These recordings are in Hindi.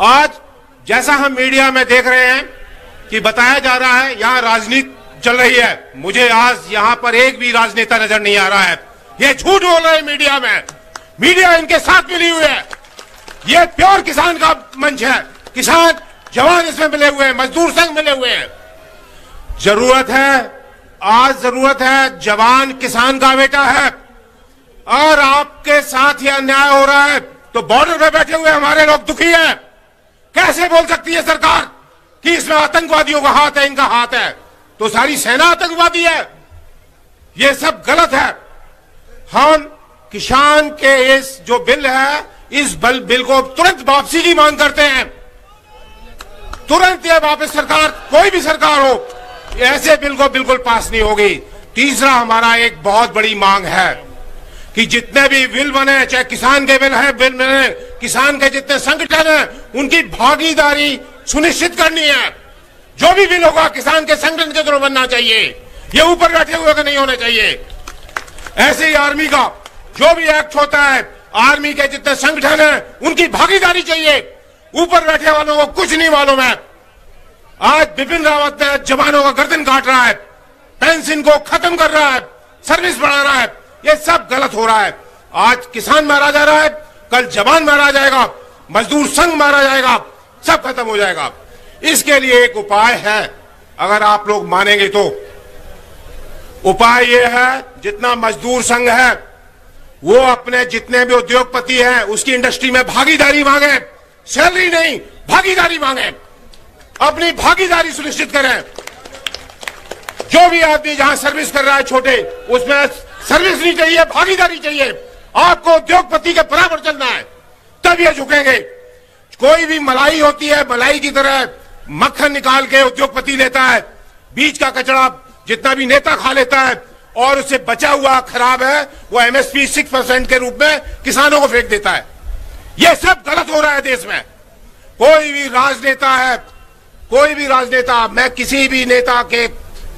आज जैसा हम मीडिया में देख रहे हैं कि बताया जा रहा है, यहाँ राजनीति चल रही है। मुझे आज यहाँ पर एक भी राजनेता नज़र नहीं आ रहा है। ये झूठ बोल रहे हैं मीडिया में। मीडिया इनके साथ मिली हुई है। ये प्योर किसान का मंच है। किसान जवान इसमें मिले हुए हैं, मजदूर संघ मिले हुए हैं। ज़रूरत है, आज ज़रूरत है, जवान किसान का बेटा है। और आपके साथ ये अन्याय हो रहा है तो बॉर्डर पे बैठे हुए हमारे लोग दुखी हैं। कैसे बोल सकती है सरकार कि इसमें आतंकवादियों का हाथ है, इनका हाथ है? तो सारी सेना आतंकवादी है। ये सब गलत है। हम किसान के इस जो बिल है, इस बल, बिल को तुरंत वापसी की मांग करते हैं। तुरंत ये वापस सरकार, कोई भी सरकार हो, ऐसे बिल को बिल्कुल पास नहीं होगी। तीसरा हमारा एक बहुत बड़ी मांग है कि जितने भी बिल बने, चाहे किसान के बिल है, बिल बने किसान के जितने संगठन हैं, उनकी भागीदारी सुनिश्चित करनी है। जो भी बिल होगा, किसान के संगठन के थ्रू बनना चाहिए। ये ऊपर बैठे हुए का नहीं होना चाहिए। ऐसे ही आर्मी का जो भी एक्ट होता है, आर्मी के जितने संगठन हैं, उनकी भागीदारी चाहिए। ऊपर बैठे वालों को कुछ नहीं मालूम है। आज बिपिन रावत ने जवानों का गर्दन काट रहा है। पेंशन को खत्म कर रहा है। सर्विस बढ़ा रहा है। ये सब गलत हो रहा है। आज किसान मारा जा रहा है। कल जवान मारा जाएगा, मजदूर संघ मारा जाएगा, सब खत्म हो जाएगा। इसके लिए एक उपाय है, अगर आप लोग मानेंगे तो। उपाय यह है, जितना मजदूर संघ है, वो अपने जितने भी उद्योगपति हैं, उसकी इंडस्ट्री में भागीदारी मांगे। सैलरी नहीं, भागीदारी मांगे। अपनी भागीदारी सुनिश्चित करें। जो भी आदमी जहाँ सर्विस कर रहा है छोटे, उसमें सर्विस नहीं चाहिए, भागीदारी चाहिए। आपको उद्योगपति के बराबर चलना है। तब ये झुकेंगे। कोई भी मलाई होती है, मलाई की तरह मक्खन निकाल के उद्योगपति लेता है। बीच का कचरा जितना भी नेता खा लेता है और उससे बचा हुआ खराब है, वो एमएसपी सिक्स परसेंट के रूप में किसानों को फेंक देता है। ये सब गलत हो रहा है देश में। कोई भी राजनेता है, कोई भी राजनेता, मैं किसी भी नेता के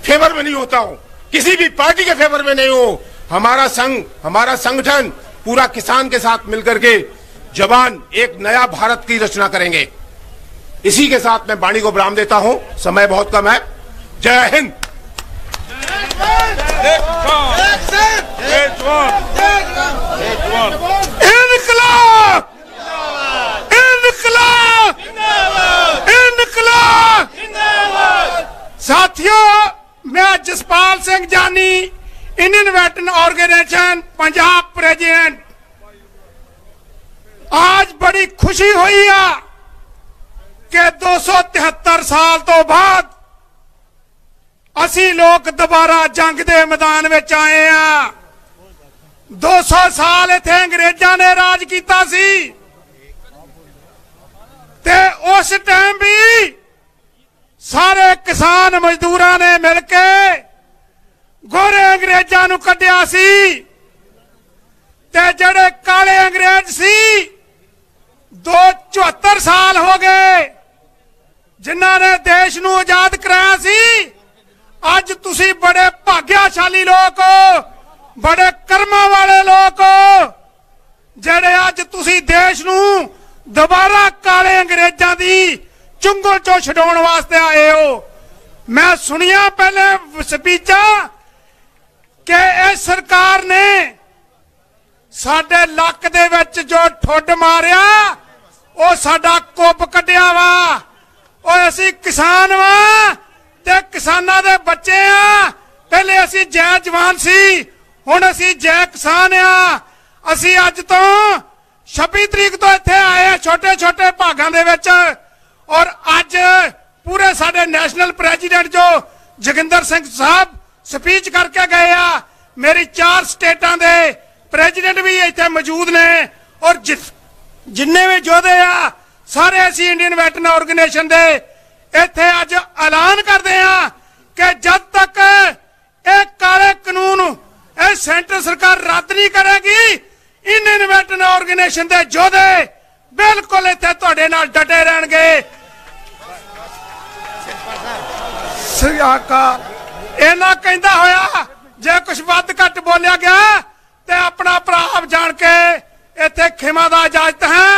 फेवर में नहीं होता हूँ। किसी भी पार्टी के फेवर में नहीं हूँ। हमारा संघ हमारा संगठन पूरा किसान के साथ मिलकर के जवान एक नया भारत की रचना करेंगे। इसी के साथ मैं बाणी को विराम देता हूँ। समय बहुत कम है। जय हिंद। इनकलाब इनकलाब! Indian veteran organisation Punjab president आज बड़ी खुशी हुई है कि 273 ਸਾਲ ਤੋਂ ਬਾਅਦ ਅਸੀਂ ਲੋਕ ਦੁਬਾਰਾ ਜੰਗ ਦੇ ਮੈਦਾਨ ਵਿੱਚ ਆਏ ਆ 200 ਸਾਲ ਇੱਥੇ ਅੰਗਰੇਜ਼ਾਂ ਨੇ ਰਾਜ ਕੀਤਾ ਸੀ ਤੇ ਉਸ ਟਾਈਮ ਵੀ ਸਾਰੇ ਕਿਸਾਨ ਮਜ਼ਦੂਰਾਂ ਨੇ ਮਿਲ ਕੇ ਗੋਰੇ ਅੰਗਰੇਜ਼ਾਂ ਨੂੰ ਕੱਢਿਆ ਸੀ ਤੇ ਜਿਹੜੇ ਕਾਲੇ ਅੰਗਰੇਜ਼ ਸੀ, ਦੋ 74 ਸਾਲ ਹੋ ਗਏ ਜਿਨ੍ਹਾਂ ਨੇ ਦੇਸ਼ ਨੂੰ ਆਜ਼ਾਦ ਕਰਾਇਆ ਸੀ, ਅੱਜ ਤੁਸੀਂ ਬੜੇ ਭਾਗਿਆਸ਼ਾਲੀ ਲੋਕ ਹੋ ਬੜੇ ਕਰਮਾਂ ਵਾਲੇ ਲੋਕ ਹੋ ਜਿਹੜੇ ਅੱਜ ਤੁਸੀਂ ਦੇਸ਼ ਨੂੰ ਦੁਬਾਰਾ ਕਾਲੇ ਅੰਗਰੇਜ਼ਾਂ ਦੀ ਚੁੰਗਲ ਚੋਂ ਛਡਾਉਣ ਵਾਸਤੇ ਆਏ ਹੋ। ਮੈਂ ਸੁਣਿਆ ਪਹਿਲੇ ਸਪੀਚਾਂ ਕਿ ਇਹ ਸਰਕਾਰ ਨੇ ਸਾਡੇ ਲੱਕ ਦੇ ਵਿੱਚ ਜੋ ਠੁੱਡ ਮਾਰਿਆ, ਉਹ ਸਾਡਾ ਕੁੱਪ ਕੱਢਿਆ ਵਾ। ਓਏ ਅਸੀਂ ਕਿਸਾਨ ਵਾ ਤੇ ਕਿਸਾਨਾਂ ਦੇ ਬੱਚੇ ਆ। ਪਹਿਲੇ ਅਸੀਂ ਜੈ ਜਵਾਨ ਸੀ, ਹੁਣ ਅਸੀਂ ਜੈ ਕਿਸਾਨ ਆ। ਅਸੀਂ ਅੱਜ ਤੋਂ 26 ਤਰੀਕ ਤੋਂ ਇੱਥੇ ਆਏ ਆ ਛੋਟੇ ਛੋਟੇ ਭਾਗਾਂ ਦੇ ਵਿੱਚ। ਔਰ ਅੱਜ ਪੂਰੇ ਸਾਡੇ ਨੈਸ਼ਨਲ ਪ੍ਰੈਜ਼ੀਡੈਂਟ ਜੋ ਜਗਿੰਦਰ ਸਿੰਘ ਸਾਹਿਬ ਸਪੀਚ ਕਰਕੇ ਗਏ ਆ। ਮੇਰੀ ਚਾਰ ਸਟੇਟਾਂ ਦੇ ਪ੍ਰੈਜ਼ੀਡੈਂਟ ਵੀ ਇੱਥੇ ਮੌਜੂਦ ਨੇ। ਔਰ ਜਿੰਨੇ ਵੀ ਯੋਧੇ ਆ, ਸਾਰੇ ਅਸੀਂ ਇੰਡੀਅਨ ਵੈਟਰਨ ਆਰਗੇਨਾਈਜੇਸ਼ਨ ਦੇ ਇੱਥੇ ਅੱਜ ਐਲਾਨ ਕਰਦੇ ਆ ਕਿ ਜਦ ਤੱਕ ਇਹ ਕਾਲੇ ਕਾਨੂੰਨ, ਇਹ ਸੈਂਟਰ ਸਰਕਾਰ ਰੱਦ ਨਹੀਂ ਕਰੇਗੀ, ਇੰਡੀਅਨ ਵੈਟਰਨ ਆਰਗੇਨਾਈਜੇਸ਼ਨ ਦੇ ਯੋਧੇ ਬਿਲਕੁਲ ਇੱਥੇ ਤੁਹਾਡੇ ਨਾਲ ਡਟੇ ਰਹਿਣਗੇ। ਸਿਆਕਾ ਇਹਨਾਂ ਕਹਿੰਦਾ ਹੋਇਆ, ਜੇ ਕੁਝ ਵੱਧ ਘੱਟ ਬੋਲਿਆ ਗਿਆ, ਤੇ ਆਪਣਾ ਭਰਾ ਜਾਣ ਕੇ ਇੱਥੇ ਖਿਮਾ ਦਾ ਇਜਾਜ਼ਤ ਹੈ।